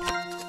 you.